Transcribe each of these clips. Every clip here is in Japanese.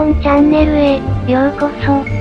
モンチャンネルへようこそ。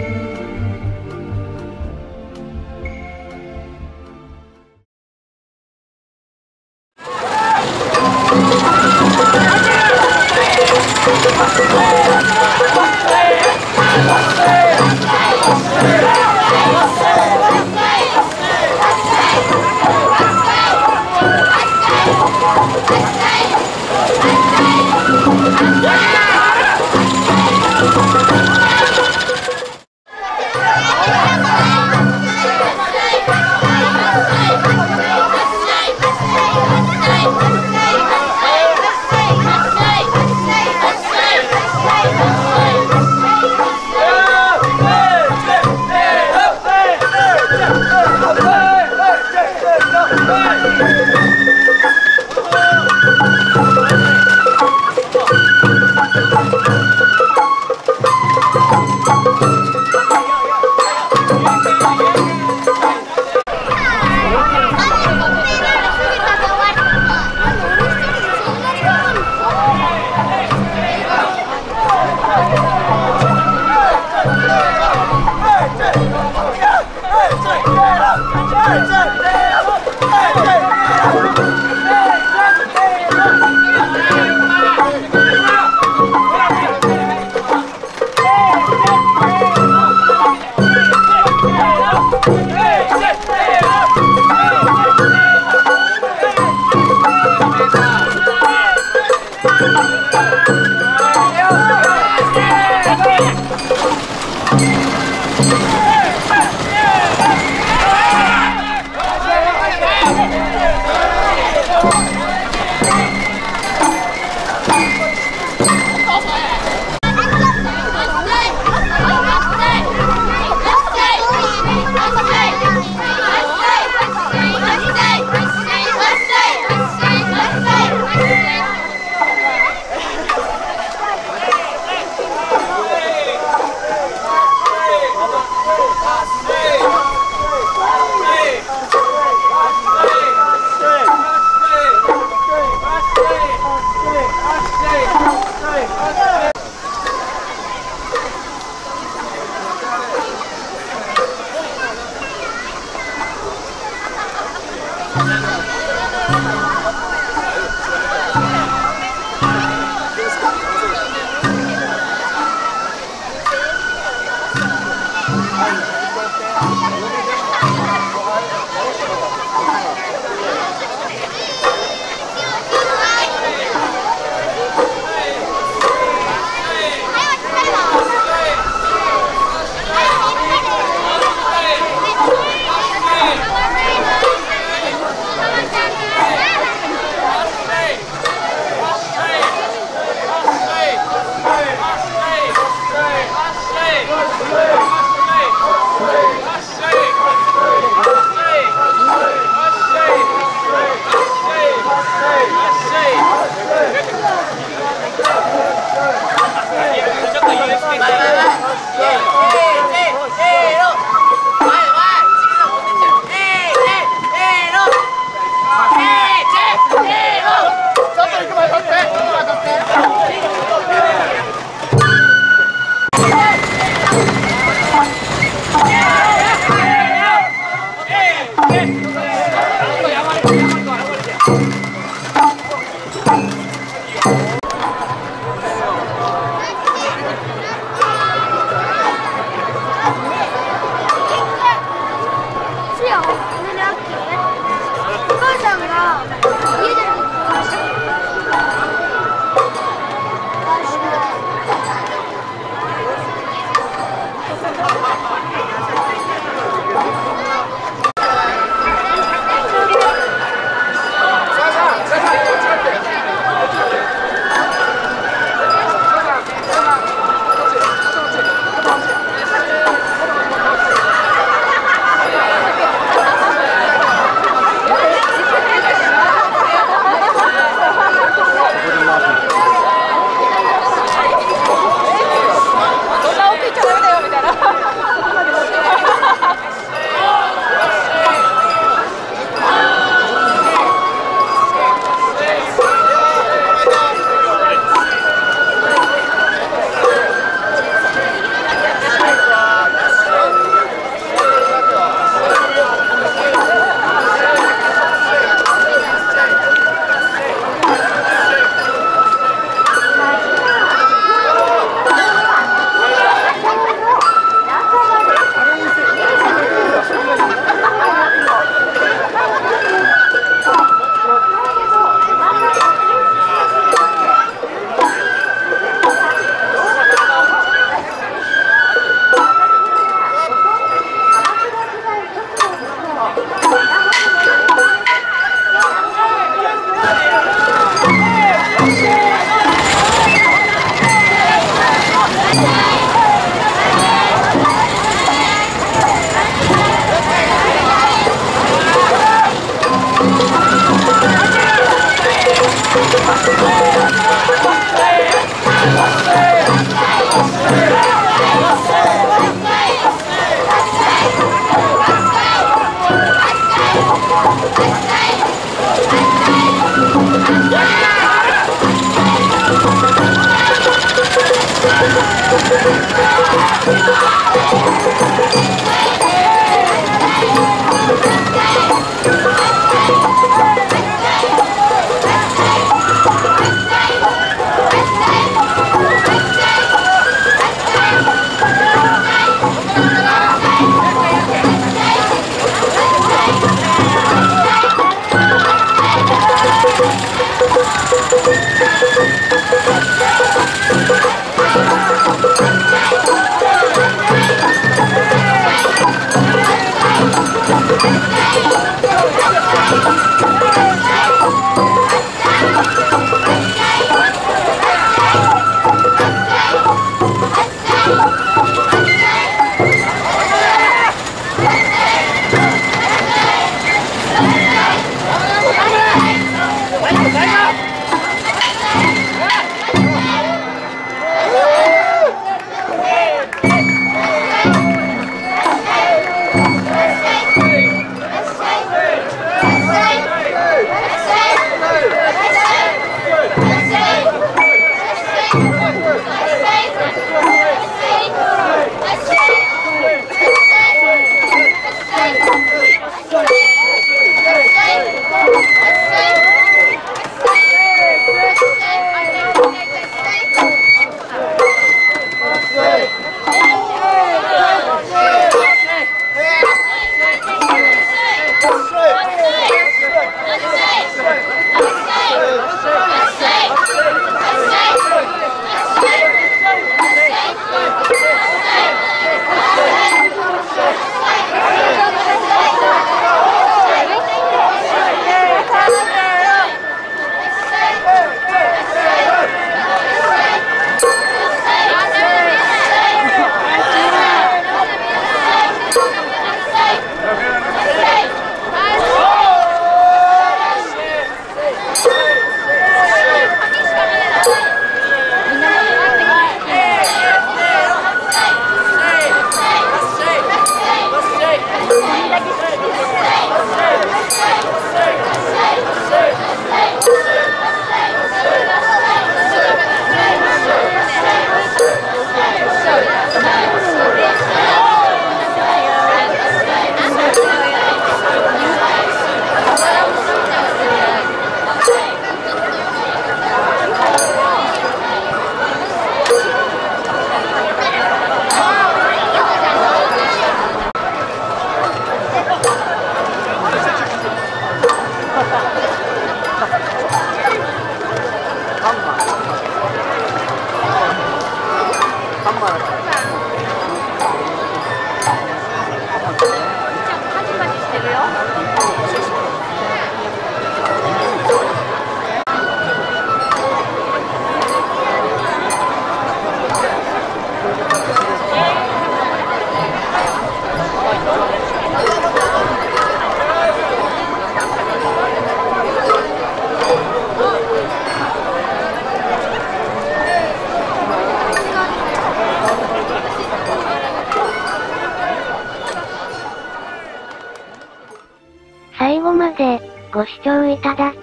はい。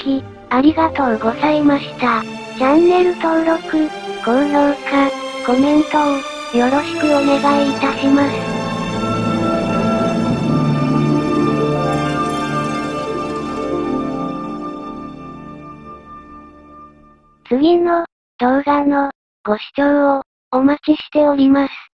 き、ありがとうございました。チャンネル登録、高評価、コメントを、よろしくお願いいたします。次の動画のご視聴をお待ちしております。